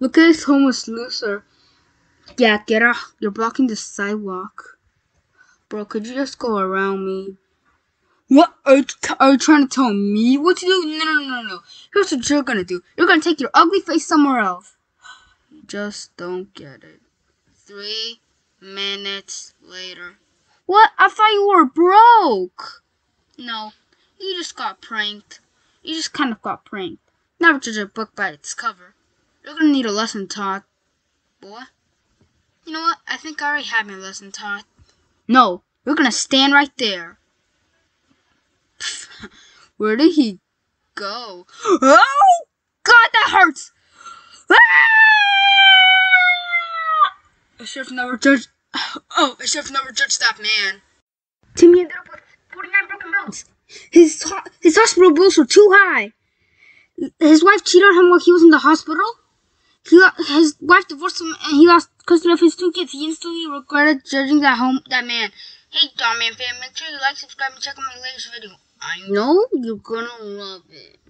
Look at this homeless loser. Yeah, get off. You're blocking the sidewalk. Bro, could you just go around me? What? Are you, are you trying to tell me what to do? No, no, no, no. Here's what you're gonna do. You're gonna take your ugly face somewhere else. Just don't get it. Three minutes later. What? I thought you were broke. No, you just got pranked. You just kind of got pranked. Never judge a book by its cover. You're gonna need a lesson taught, boy. You know what? I think I already had my lesson taught. No, you're gonna stand right there. Where did he go? Oh! God, that hurts! Ah! I should have never judged. Oh, I should have never judged that man. Timmy ended up with 49 broken bones. His, his hospital bills were too high. His wife cheated on him while he was in the hospital. Wife divorced him and he lost custody of his two kids. He instantly regretted judging that home that man. Hey, Dhar Mann fan, make sure you like, subscribe, and check out my latest video. I know you're gonna love it.